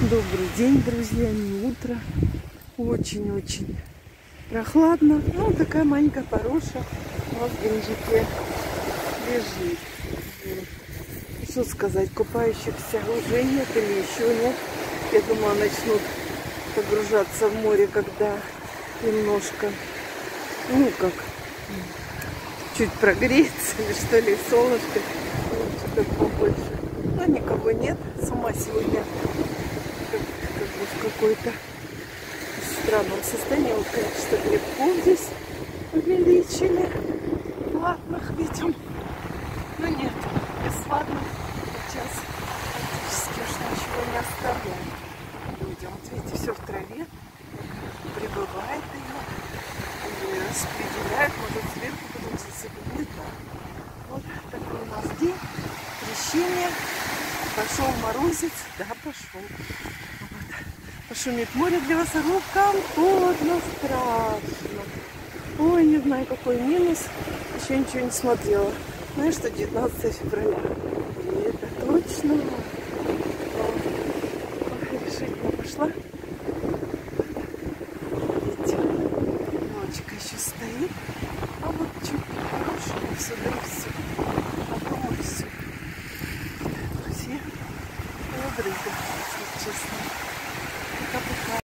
Добрый день, друзья, не утро. Очень-очень прохладно. Ну, такая маленькая пороша у нас в Геленджике лежит. Что сказать, купающихся уже нет или еще нет. Я думала, начнут погружаться в море, когда немножко, ну как, чуть прогреется или что ли, солнышко, что-то побольше. Но никого нет, с ума сегодня как бы в какой-то странном состоянии. Вот количество грибков здесь увеличили. Платных видим. Но нет, бесплатных сейчас практически уж ничего не оставляем людям. Вот видите, все в траве. Прибывает ее. И распределяет. Может сверху потом засыпать. Не знаю. Вот такой у нас день. Трещение. Пошел морозец. Да, пошел шумит море для вас, а ну, комфортно, страшно. Ой, не знаю, какой минус. Еще ничего не смотрела. Знаешь, что 19 февраля. И это точно. решить не пошла. Видите, ночка еще стоит. А вот чуть хорошего все, да все. А все. Друзья, я дрыга, честно капуста.